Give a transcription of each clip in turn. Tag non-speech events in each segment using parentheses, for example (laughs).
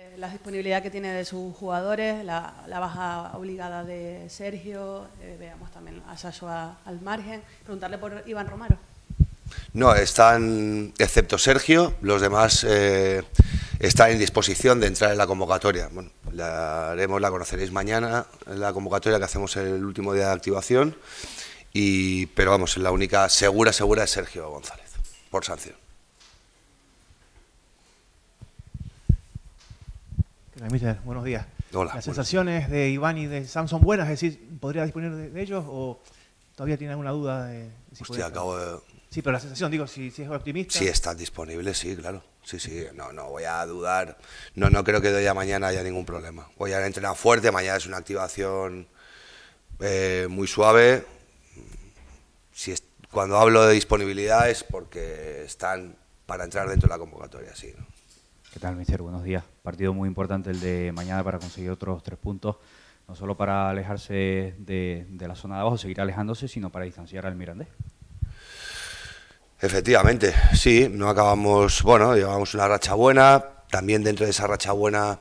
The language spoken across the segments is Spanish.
Eh, la disponibilidad que tiene de sus jugadores, la, baja obligada de Sergio, eh, veamos también a Sacho al margen. Preguntarle por Iván Romero. No, están, excepto Sergio, los demás eh, están en disposición de entrar en la convocatoria. Bueno, la haremos, la conoceréis mañana, la convocatoria que hacemos el último día de activación, y, pero vamos, la única segura, segura es Sergio González, por sanción. Buenos días. Hola. ¿Las sensaciones de Iván y de Sam son buenas? Es decir, ¿podría disponer de, ellos o todavía tiene alguna duda de si Hostia, acabo de... Sí, pero la sensación, digo, si, es optimista... Sí, están disponibles, sí, claro. Sí, sí, no, no voy a dudar. No, no creo que de hoy a mañana haya ningún problema. Voy a entrenar fuerte, mañana es una activación eh, muy suave. Si cuando hablo de disponibilidad es porque están para entrar dentro de la convocatoria, sí. ¿no? ¿Qué tal, mister? Buenos días. Partido muy importante el de mañana para conseguir otros tres puntos, no solo para alejarse de, la zona de abajo, seguir alejándose, sino para distanciar al Mirandés. Efectivamente, sí, no acabamos, bueno, llevamos una racha buena, también dentro de esa racha buena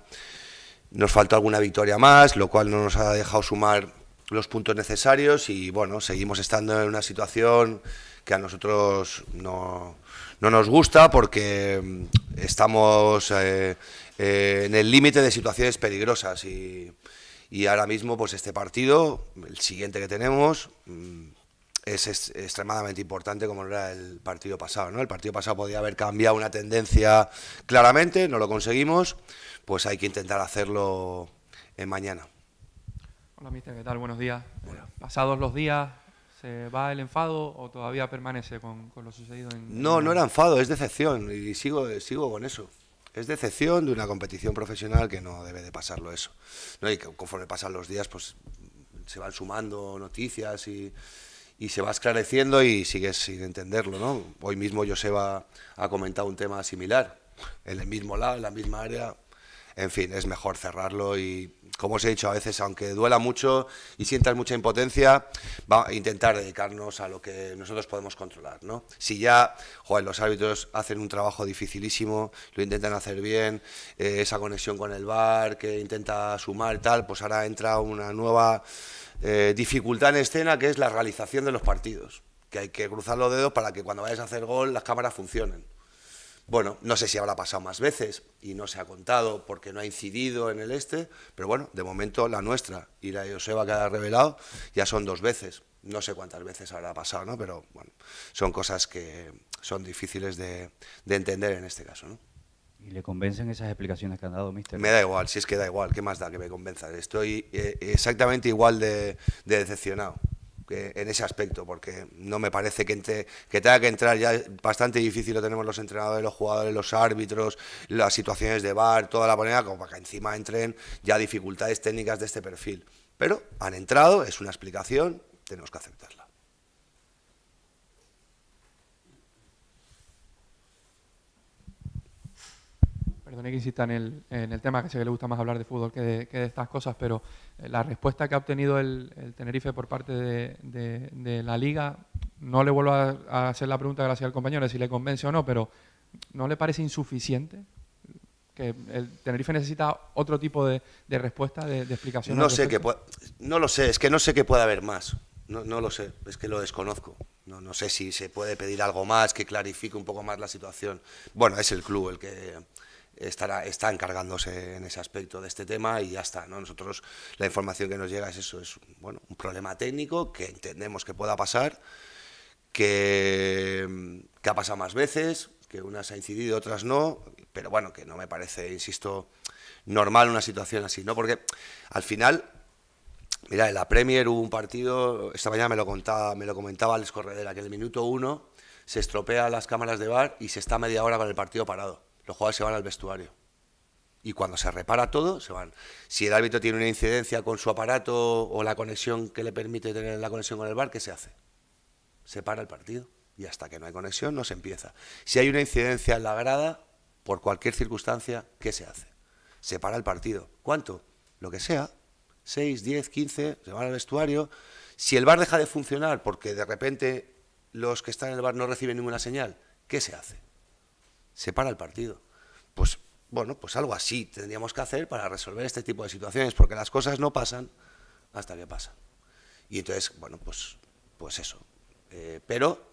nos faltó alguna victoria más, lo cual no nos ha dejado sumar los puntos necesarios y bueno, seguimos estando en una situación que a nosotros no, no nos gusta porque mm, estamos eh, eh, en el límite de situaciones peligrosas y, y, ahora mismo pues este partido, el siguiente que tenemos, mm, es, extremadamente importante como era el partido pasado. ¿no? El partido pasado podía haber cambiado una tendencia claramente, no lo conseguimos, pues hay que intentar hacerlo en mañana. Hola, mister, ¿qué tal? Buenos días. Pasados los días, ¿Se va el enfado o todavía permanece con, lo sucedido en.? No, no era enfado, es decepción y sigo, sigo con eso. Es decepción de una competición profesional que no debe de pasarlo eso. ¿no? Y conforme pasan los días, pues se van sumando noticias y, y se va esclareciendo y sigues sin entenderlo. ¿no? Hoy mismo Joseba ha comentado un tema similar, en el mismo lado, en la misma área. En fin, es mejor cerrarlo y como os he dicho, a veces, aunque duela mucho y sientas mucha impotencia, va a intentar dedicarnos a lo que nosotros podemos controlar. ¿no? Si ya joder, los árbitros hacen un trabajo dificilísimo, lo intentan hacer bien, eh, esa conexión con el bar que intenta sumar y tal, pues ahora entra una nueva eh, dificultad en escena que es la realización de los partidos, que hay que cruzar los dedos para que cuando vayas a hacer gol las cámaras funcionen. Bueno, no sé si habrá pasado más veces y no se ha contado porque no ha incidido en el este, pero bueno, de momento la nuestra y la de Joseba que ha revelado ya son dos veces. No sé cuántas veces habrá pasado, ¿no? Pero bueno, son cosas que son difíciles de, entender en este caso, ¿no? ¿Y le convencen esas explicaciones que han dado, mister? Me da igual, si es que da igual, ¿qué más da que me convenza? Estoy eh, exactamente igual de decepcionado en ese aspecto, porque no me parece que, que tenga que entrar ya bastante difícil lo tenemos los entrenadores, los jugadores, los árbitros, las situaciones de bar, toda la moneda, como para que encima entren ya dificultades técnicas de este perfil. Pero han entrado, es una explicación, tenemos que aceptarla. Perdone que insista en el, en el tema, que sé que le gusta más hablar de fútbol que de, que de estas cosas, pero eh, la respuesta que ha obtenido el, Tenerife por parte de, de, la liga, no le vuelvo a, hacer la pregunta gracias al compañero de si le convence o no, pero ¿no le parece insuficiente? Que el Tenerife necesita otro tipo de, respuesta, de, explicación. No sé que no lo sé, es que no sé qué puede haber más. No, no lo sé, es que lo desconozco. No, no sé si se puede pedir algo más que clarifique un poco más la situación. Bueno, es el club el que estará, está encargándose en ese aspecto de este tema y ya está. ¿no? Nosotros la información que nos llega es eso, es bueno, un problema técnico que entendemos que pueda pasar, que, ha pasado más veces, que unas ha incidido, otras no, pero bueno, que no me parece, insisto, normal una situación así, ¿no? Porque al final, mira, en la Premier hubo un partido, esta mañana me lo contaba, me lo comentaba Alex Corredera, que en el minuto uno se estropea las cámaras de bar y se está media hora con el partido parado los jugadores se van al vestuario. Y cuando se repara todo, se van. Si el árbitro tiene una incidencia con su aparato o la conexión que le permite tener la conexión con el bar, ¿qué se hace? Se para el partido. Y hasta que no hay conexión, no se empieza. Si hay una incidencia en la grada, por cualquier circunstancia, ¿qué se hace? Se para el partido. ¿Cuánto? Lo que sea. 6, 10, 15, se van al vestuario. Si el bar deja de funcionar porque de repente los que están en el bar no reciben ninguna señal, ¿qué se hace? Se para el partido. Pues bueno, pues algo así tendríamos que hacer para resolver este tipo de situaciones, porque las cosas no pasan hasta que pasan. Y entonces, bueno, pues, pues eso. Eh, pero,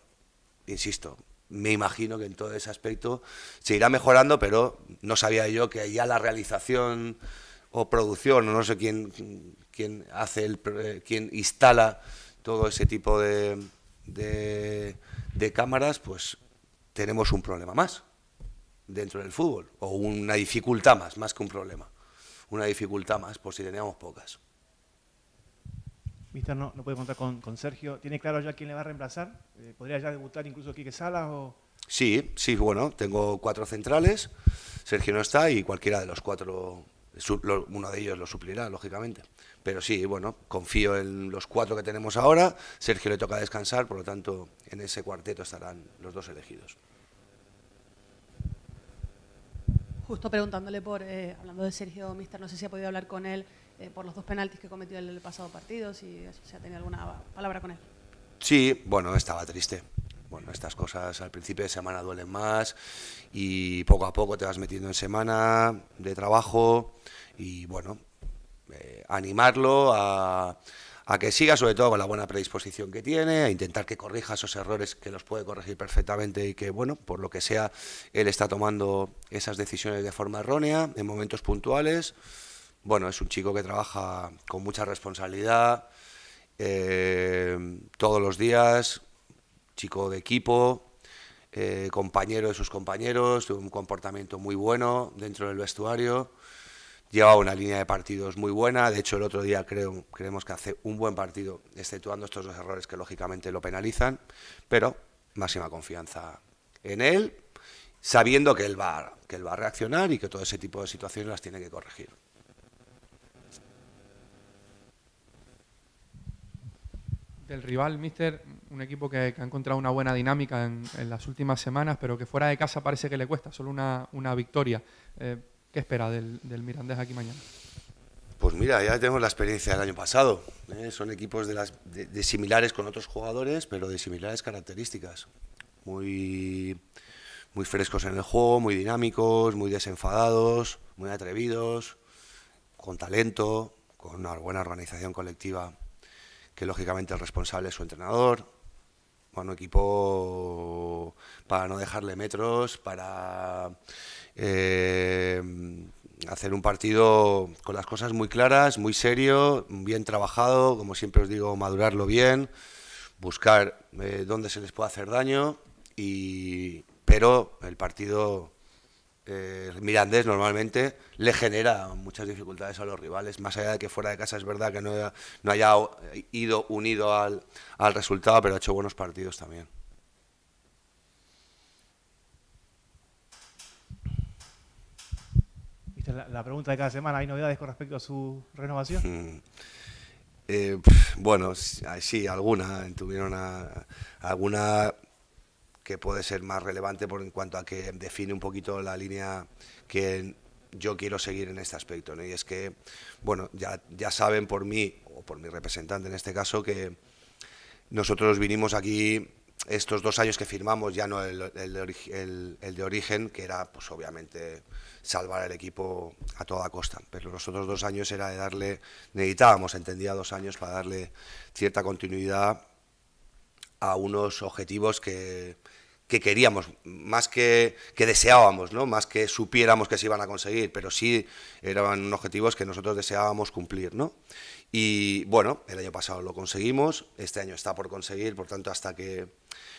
insisto, me imagino que en todo ese aspecto se irá mejorando, pero no sabía yo que ya la realización o producción, o no sé quién, quién hace el, eh, quién instala todo ese tipo de, de, de cámaras, pues tenemos un problema más dentro del fútbol, o una dificultad más, más que un problema, una dificultad más, por si teníamos pocas. Mister no, no puede contar con, con Sergio. ¿Tiene claro ya quién le va a reemplazar? Eh, ¿Podría ya debutar incluso Quique Salas o...? Sí, sí, bueno, tengo cuatro centrales, Sergio no está y cualquiera de los cuatro, uno de ellos lo suplirá, lógicamente. Pero sí, bueno, confío en los cuatro que tenemos ahora, Sergio le toca descansar, por lo tanto, en ese cuarteto estarán los dos elegidos. Justo preguntándole por, eh, hablando de Sergio Mister, no sé si ha podido hablar con él eh, por los dos penaltis que cometió el pasado partido, si, si ha tenido alguna palabra con él. Sí, bueno, estaba triste. Bueno, estas cosas al principio de semana duelen más y poco a poco te vas metiendo en semana de trabajo y bueno, eh, animarlo a, a que siga sobre todo con la buena predisposición que tiene, a intentar que corrija esos errores que los puede corregir perfectamente y que bueno, por lo que sea, él está tomando esas decisiones de forma errónea en momentos puntuales. Bueno, es un chico que trabaja con mucha responsabilidad, eh, todos los días, chico de equipo, eh, compañero de sus compañeros, tuvo un comportamiento muy bueno dentro del vestuario, llevaba una línea de partidos muy buena, de hecho el otro día creo, creemos que hace un buen partido, exceptuando estos dos errores que lógicamente lo penalizan, pero máxima confianza en él, sabiendo que él va, a reaccionar y que todo ese tipo de situaciones las tiene que corregir. Del rival, Mister, un equipo que, ha encontrado una buena dinámica en, las últimas semanas, pero que fuera de casa parece que le cuesta, solo una, una victoria. Eh, ¿Qué espera del, Mirandés aquí mañana? Pues mira, ya tenemos la experiencia del año pasado. ¿eh? Son equipos de, las, de similares con otros jugadores, pero de similares características. Muy, muy frescos en el juego, muy dinámicos, muy desenfadados, muy atrevidos, con talento, con una buena organización colectiva, que lógicamente el responsable es su entrenador. Bueno, equipo para no dejarle metros, para eh, hacer un partido con las cosas muy claras, muy serio, bien trabajado, como siempre os digo, madurarlo bien, buscar eh, dónde se les puede hacer daño, y, pero el partido eh, Mirandés normalmente le genera muchas dificultades a los rivales, más allá de que fuera de casa es verdad que no haya, no haya ido unido al, al resultado, pero ha hecho buenos partidos también. La, pregunta de cada semana, ¿hay novedades con respecto a su renovación? (laughs) Mm. Eh, bueno, sí, alguna. Tuvieron alguna que puede ser más relevante por en cuanto a que define un poquito la línea que yo quiero seguir en este aspecto. Y es que, bueno, ya, ya saben por mí, o por mi representante en este caso, que nosotros vinimos aquí estos dos años que firmamos, ya no el, de, el de origen, que era pues obviamente salvar al equipo a toda costa, pero los otros dos años era de darle, necesitábamos, entendía, dos años para darle cierta continuidad a unos objetivos que, que queríamos, más que, que deseábamos, ¿no? más que supiéramos que se iban a conseguir, pero sí eran objetivos que nosotros deseábamos cumplir. ¿no? Y bueno, el año pasado lo conseguimos, este año está por conseguir, por tanto, hasta que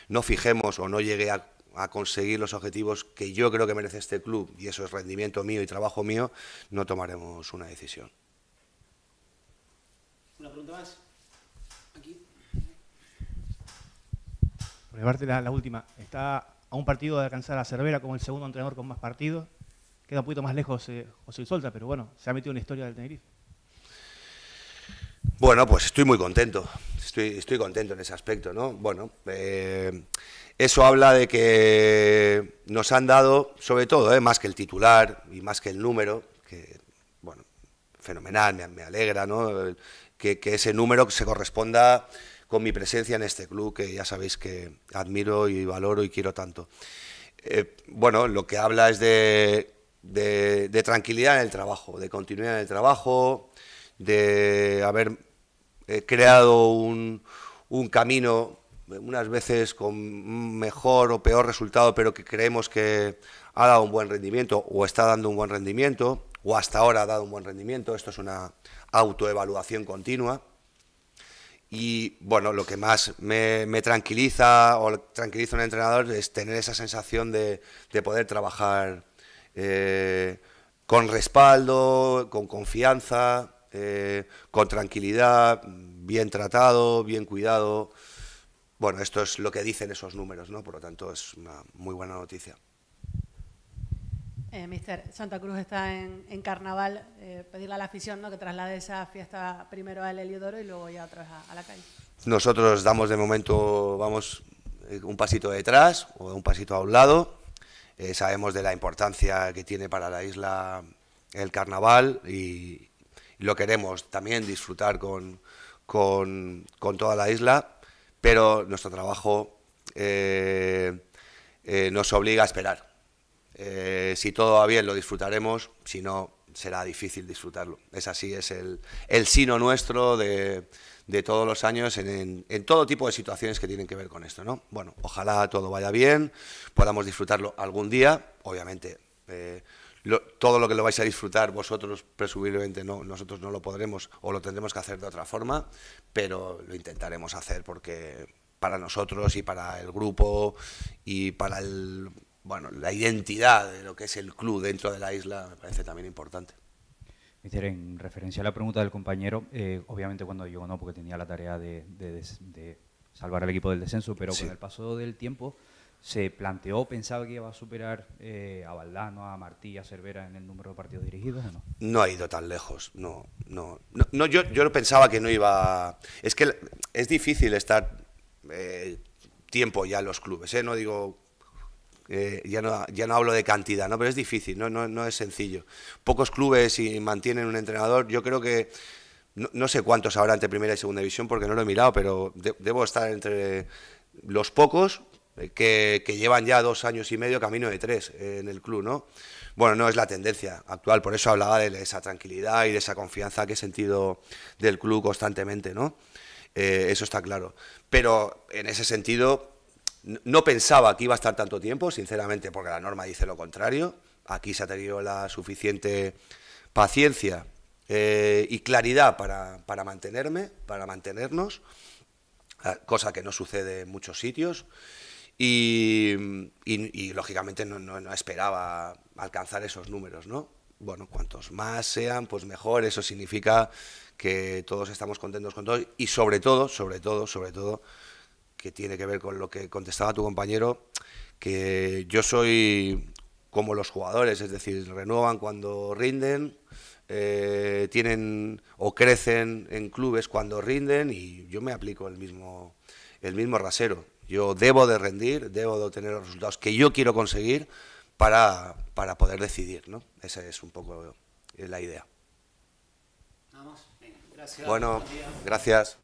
no fijemos o no llegue a, a conseguir los objetivos que yo creo que merece este club, y eso es rendimiento mío y trabajo mío, no tomaremos una decisión. Una pregunta más. Por la, última, está a un partido de alcanzar a Cervera como el segundo entrenador con más partidos. Queda un poquito más lejos eh, José Solta, pero bueno, se ha metido en la historia del Tenerife. Bueno, pues estoy muy contento. Estoy, estoy contento en ese aspecto, ¿no? Bueno, eh, eso habla de que nos han dado, sobre todo, eh, más que el titular y más que el número, que, bueno, fenomenal, me, alegra, ¿no? Que, que ese número se corresponda con mi presencia en este club, que ya sabéis que admiro y valoro y quiero tanto. Eh, bueno, lo que habla es de tranquilidad en el trabajo, de continuidad en el trabajo, de haber eh, creado un camino unas veces con mejor o peor resultado, pero que creemos que ha dado un buen rendimiento o está dando un buen rendimiento o hasta ahora ha dado un buen rendimiento. Esto es una autoevaluación continua. Y bueno, lo que más me, tranquiliza o tranquiliza a un entrenador es tener esa sensación de, poder trabajar eh, con respaldo, con confianza, eh, con tranquilidad, bien tratado, bien cuidado. Bueno, esto es lo que dicen esos números, ¿no? Por lo tanto, es una muy buena noticia. Eh, mister, Santa Cruz está en, carnaval. Eh, pedirle a la afición que traslade esa fiesta primero al Heliodoro y luego ya otra vez a, la calle. Nosotros damos de momento, vamos eh, un pasito detrás o un pasito a un lado. Sabemos de la importancia que tiene para la isla el carnaval y, lo queremos también disfrutar con, con, toda la isla pero nuestro trabajo nos obliga a esperar. Eh, si todo va bien lo disfrutaremos, si no será difícil disfrutarlo. Es así, es el, sino nuestro de, todos los años en, todo tipo de situaciones que tienen que ver con esto. ¿no? Bueno, ojalá todo vaya bien, podamos disfrutarlo algún día, obviamente. todo lo que lo vais a disfrutar vosotros, presumiblemente no, nosotros no lo podremos o lo tendremos que hacer de otra forma, pero lo intentaremos hacer porque para nosotros y para el grupo y para el, bueno, la identidad de lo que es el club dentro de la isla me parece también importante. En referencia a la pregunta del compañero, eh, obviamente cuando llegó no, porque tenía la tarea de, salvar al equipo del descenso, pero con el paso del tiempo se planteó, pensaba que iba a superar eh, a Valdano, a Martí, a Cervera en el número de partidos dirigidos o no? No ha ido tan lejos, no, no, no, yo, yo pensaba que no iba, es que es difícil estar eh, tiempo ya en los clubes, ¿eh? no digo, eh, ya, no, ya no hablo de cantidad, ¿no? pero es difícil, no, no, no es sencillo. Pocos clubes y mantienen un entrenador, yo creo que no, sé cuántos habrá entre primera y segunda división porque no lo he mirado, pero debo estar entre los pocos que, llevan ya dos años y medio camino de tres en el club, ¿no? Bueno, no es la tendencia actual, por eso hablaba de esa tranquilidad y de esa confianza que he sentido del club constantemente, ¿no? Eh, eso está claro. Pero en ese sentido, no pensaba que iba a estar tanto tiempo, sinceramente, porque la norma dice lo contrario. Aquí se ha tenido la suficiente paciencia eh, y claridad para, para mantenerme, para mantenernos, cosa que no sucede en muchos sitios. Y, lógicamente no, esperaba alcanzar esos números, ¿no? Bueno, cuantos más sean, pues mejor. Eso significa que todos estamos contentos con todo y sobre todo, sobre todo, sobre todo, que tiene que ver con lo que contestaba tu compañero, que yo soy como los jugadores, es decir, renuevan cuando rinden, eh, tienen o crecen en clubes cuando rinden y yo me aplico el mismo, el mismo rasero. Yo debo de rendir, debo de obtener los resultados que yo quiero conseguir para, para poder decidir, ¿no? Esa es un poco la idea. Nada más. gracias. Bueno, gracias.